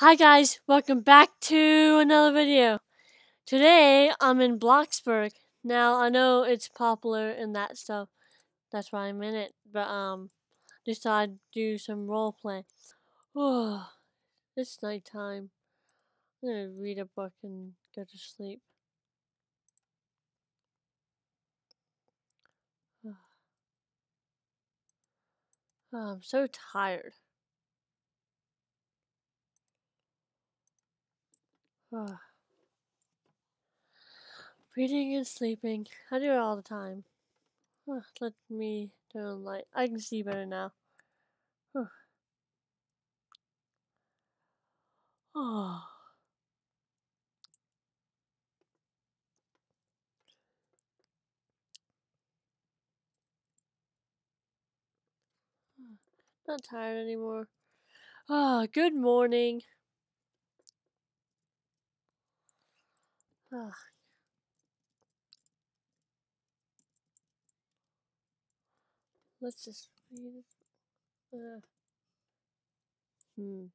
Hi guys, welcome back to another video. Today I'm in Bloxburg. Now I know it's popular and that stuff. That's why I'm in it. But um just thought I'd do some role play. Oh it's nighttime. I'm gonna read a book and go to sleep. Oh, I'm so tired. Reading and sleeping. I do it all the time. Let me turn light. I can see better now. Oh. Not tired anymore. Ah, oh, good morning. Ah. Let's just. Uh. Hmm.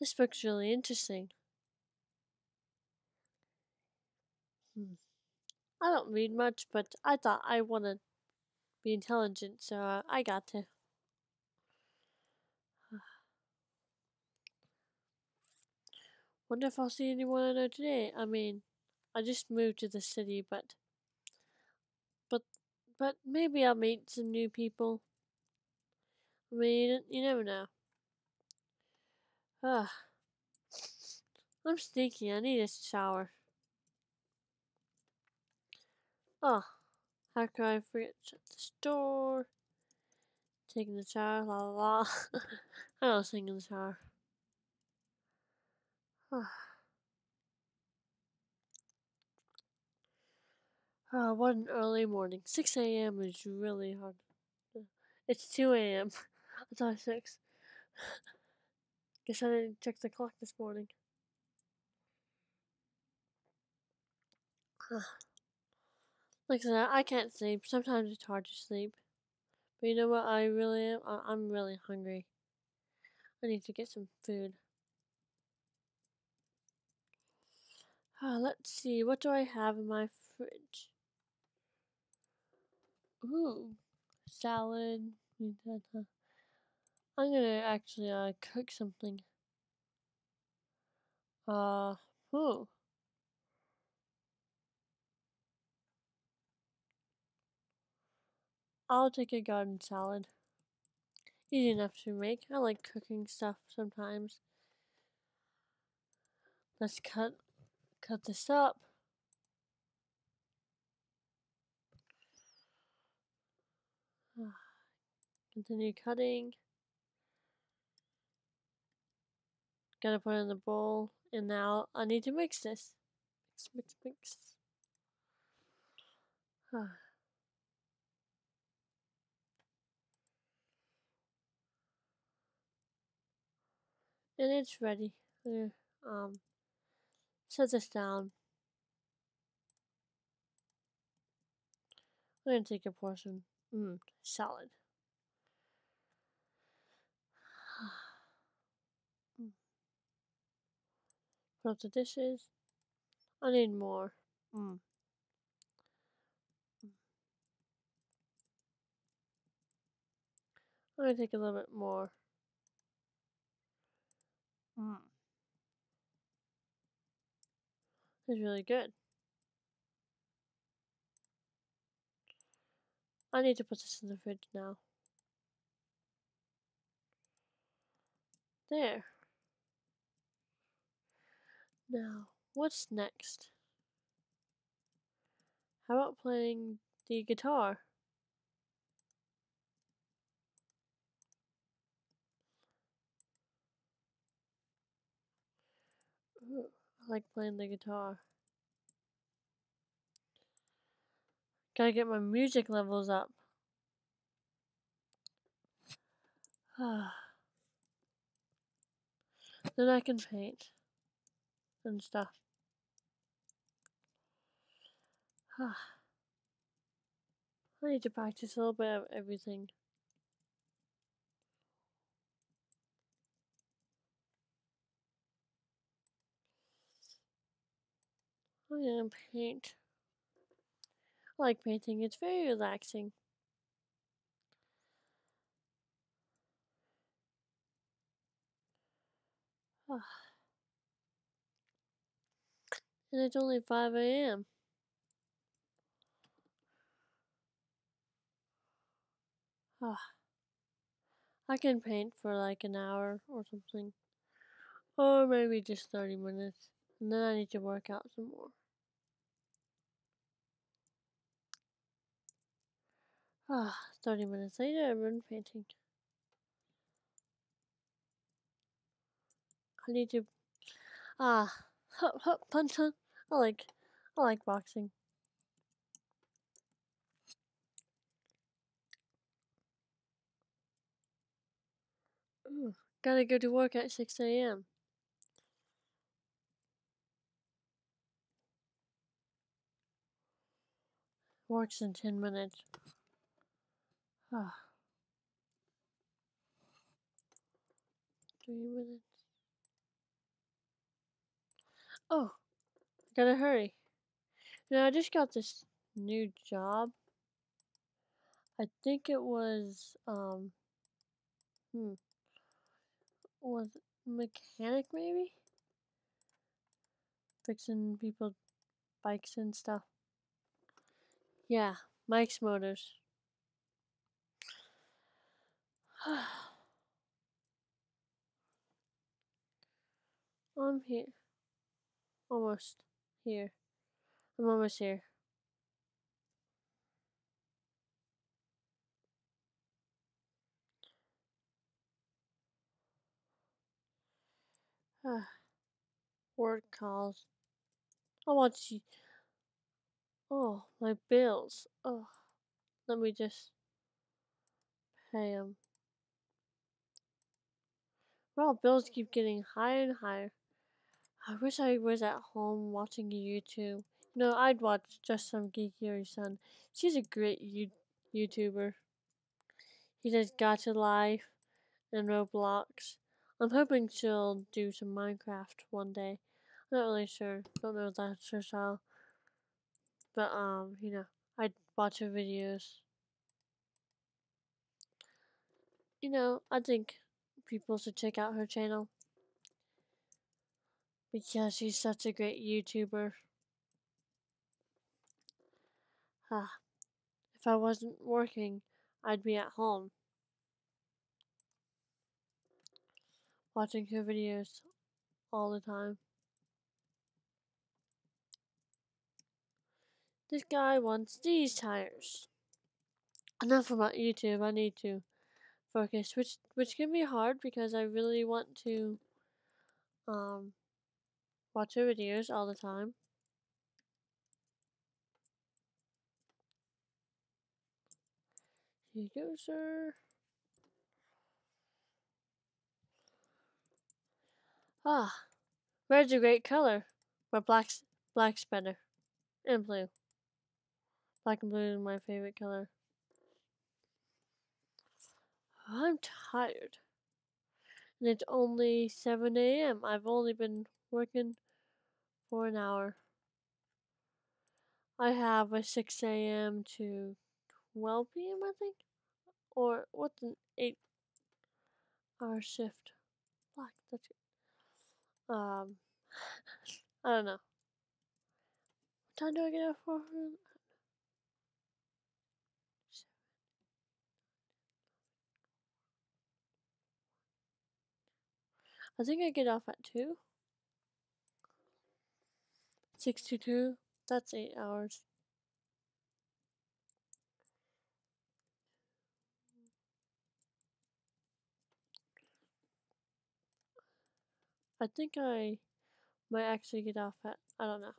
This book's really interesting. Hmm. I don't read much, but I thought I wanted to be intelligent, so uh, I got to. Wonder if I'll see anyone I know today. I mean, I just moved to the city, but but but maybe I'll meet some new people. I mean, you never know. Ah, I'm stinky. I need a shower. Oh, how could I forget to shut the door? Taking the shower, la la la. I don't the shower. Oh, what an early morning. 6 a.m. is really hard. It's 2 a.m. I thought 6. Guess I didn't check the clock this morning. like I said, I can't sleep. Sometimes it's hard to sleep. But you know what I really am? I'm really hungry. I need to get some food. Uh, let's see, what do I have in my fridge? Ooh, salad. I'm gonna actually uh, cook something. Uh, ooh. I'll take a garden salad. Easy enough to make. I like cooking stuff sometimes. Let's cut cut this up. Continue cutting. Gotta put in the bowl. And now I need to mix this. Mix, mix, mix. and it's ready. Um, set this down. I'm gonna take a portion. Mmm, salad. Put up the dishes. I need more. Mm. I'm gonna take a little bit more. Mm. It's really good. I need to put this in the fridge now. There. Now, what's next? How about playing the guitar? Ooh, I like playing the guitar. Gotta get my music levels up. then I can paint and stuff. I need to practice a little bit of everything. I'm gonna paint. I like painting, it's very relaxing. Ah and it's only 5 a.m. Ah. I can paint for like an hour or something. Or maybe just 30 minutes. And then I need to work out some more. Ah, 30 minutes later, I'm done painting. I need to. Ah, hup, hup, punch, punch. I like, I like boxing. Ooh, gotta go to work at 6 a.m. Works in 10 minutes. Ah. Three minutes. Oh, gotta hurry. Now I just got this new job. I think it was, um, hmm, was mechanic maybe? Fixing people bikes and stuff. Yeah, Mike's Motors. I'm here. Almost here. I'm almost here. Ah, word calls. I want to. Oh, my bills. Oh, let me just pay them. Well, bills keep getting higher and higher. I wish I was at home watching YouTube. No, I'd watch just some Geek Yuri Sun. She's a great YouTuber. He does Gacha Life and Roblox. I'm hoping she'll do some Minecraft one day. I'm not really sure. Don't know if that's her style. But, um, you know, I'd watch her videos. You know, I think people should check out her channel. Because she's such a great YouTuber. Ah, if I wasn't working, I'd be at home. Watching her videos all the time. This guy wants these tires. Enough about YouTube, I need to focus, which which can be hard because I really want to um watch her videos all the time. Here you go, sir. Ah, red's a great color, but black's black's better, and blue. Black and blue is my favorite color. I'm tired. And it's only 7 a.m. I've only been working for an hour. I have a 6 a.m. to 12 p.m. I think, or what's an 8 hour shift? Black. That's. Um, I don't know. What time do I get up for? I think I get off at 2. 6 to 2. That's 8 hours. I think I might actually get off at, I don't know.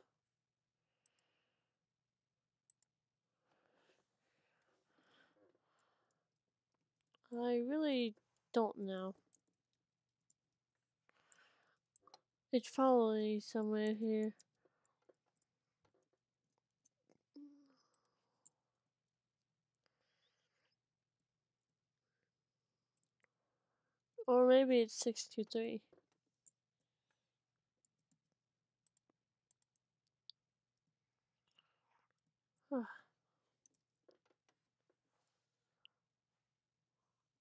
I really don't know. It's probably somewhere here. Or maybe it's six to three.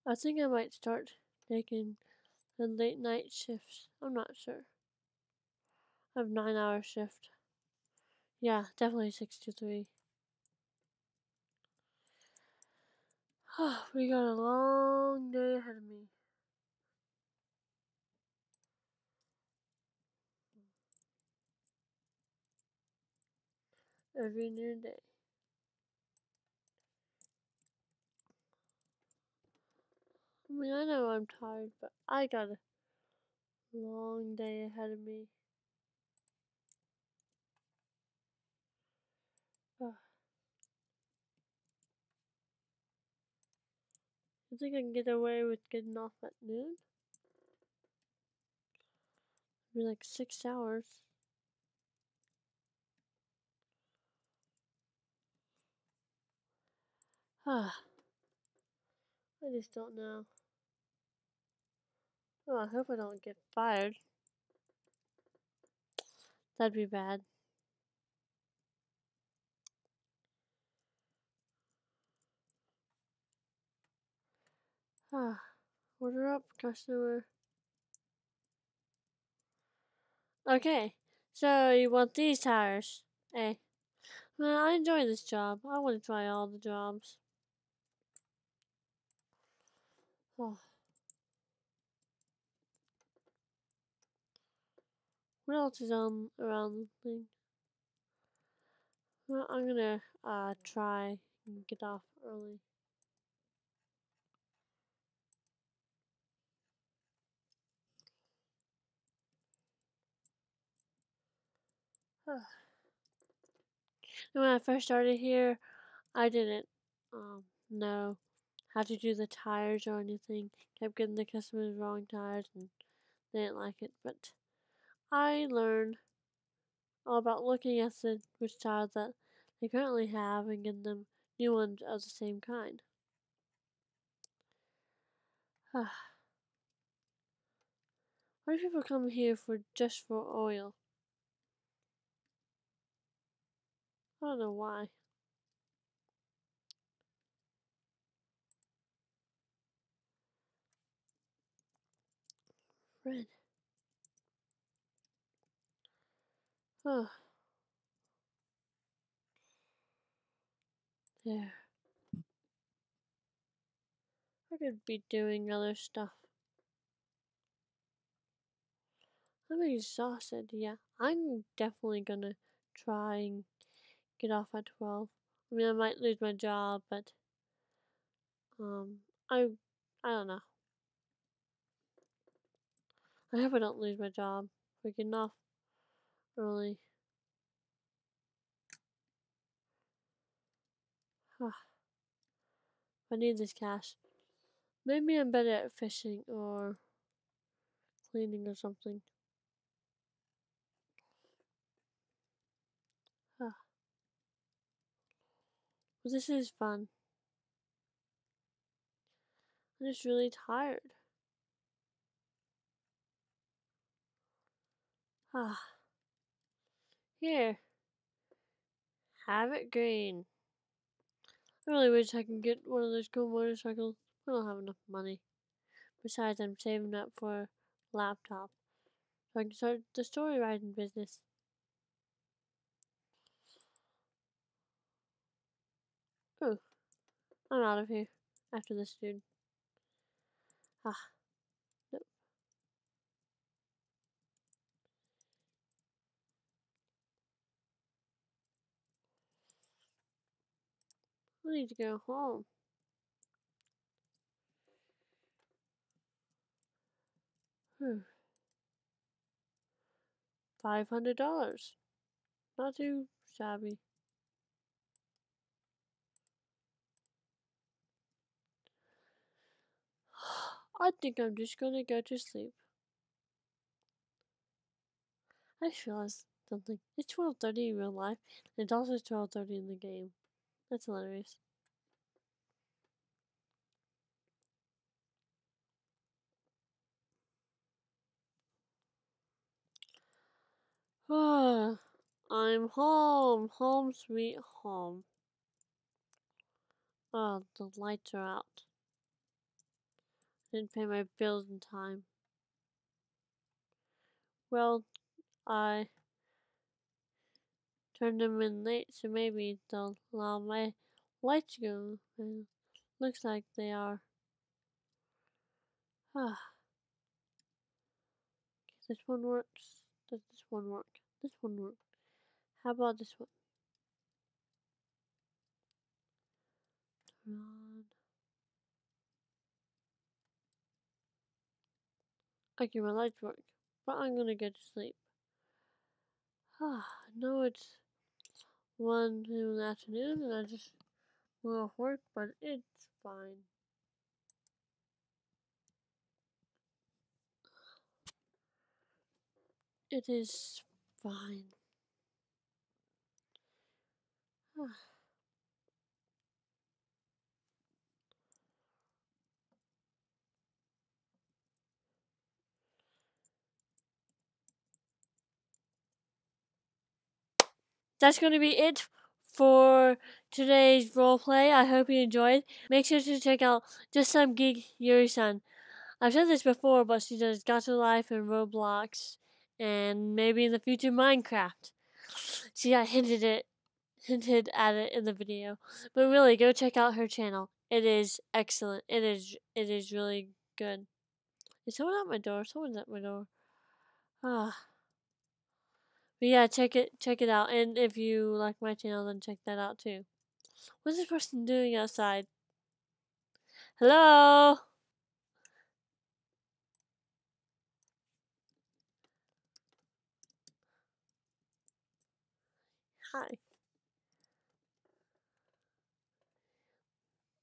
I think I might start taking the late night shifts. I'm not sure. I have nine hour shift. Yeah, definitely six to three. we got a long day ahead of me. Every new day. I mean, I know I'm tired, but I got a long day ahead of me. Oh. You think I can get away with getting off at noon? It'd be like six hours. I just don't know. Oh, I hope I don't get fired. That'd be bad. Ah, order up, customer. Okay, so you want these tires? Hey, well, I enjoy this job. I want to try all the jobs. What else is on around the thing? Well, I'm gonna uh try and get off early. when I first started here, I didn't um know how to do the tires or anything. Kept getting the customers wrong tires and they didn't like it. But I learned all about looking at the which tires that they currently have and getting them new ones of the same kind. Why do people come here for just for oil? I don't know why. Red. Oh. There. I could be doing other stuff. I'm exhausted, yeah. I'm definitely gonna try and get off at 12. I mean, I might lose my job, but, um, I, I don't know. I hope I don't lose my job for getting off early. I need this cash. Maybe I'm better at fishing or cleaning or something. Well, this is fun. I'm just really tired. Ah. Here. Have it green. I really wish I could get one of those cool motorcycles. I don't have enough money. Besides, I'm saving up for a laptop so I can start the story writing business. Oh, I'm out of here after this dude. Ah, I need to go home. Five hundred dollars. Not too shabby. I think I'm just gonna go to sleep. I just realized something. It's 12.30 in real life, and it's also 12.30 in the game. That's hilarious. I'm home. Home sweet home. Oh, the lights are out. didn't pay my bills in time. Well, I in late, so maybe they'll allow my lights to go. And looks like they are. Ah. This one works. Does this one work? This one works. How about this one? On. Okay, my lights work. But I'm gonna go to sleep. Ah, no, it's one in the afternoon and I just went off work, but it's fine. It is fine. That's going to be it for today's roleplay. I hope you enjoyed. Make sure to check out Just Some Geek Yuri Sun. I've said this before, but she does Gacha Life and Roblox, and maybe in the future Minecraft. See, I hinted it, hinted at it in the video, but really, go check out her channel. It is excellent. It is, it is really good. Is someone at my door? Someone's at my door. Ah. But yeah, check it check it out. And if you like my channel, then check that out too. What's this person doing outside? Hello? Hi.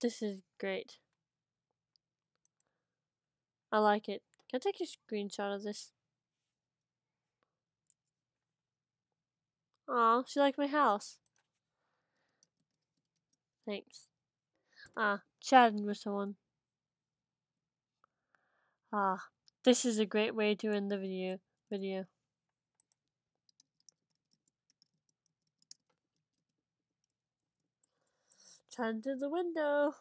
This is great. I like it. Can I take a screenshot of this? Aw, she liked my house. Thanks. Ah, chatting with someone. Ah, this is a great way to end the video. Video. Chatting through the window.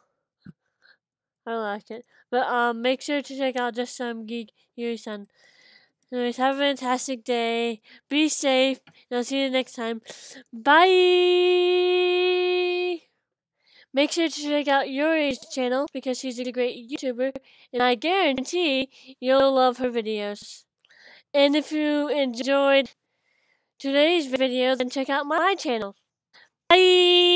I like it. But um, make sure to check out Just Some Geek Yuri Sun. Anyways, have a fantastic day. Be safe. And I'll see you next time. Bye. Make sure to check out Yuri's channel because she's a great YouTuber. And I guarantee you'll love her videos. And if you enjoyed today's video, then check out my channel. Bye.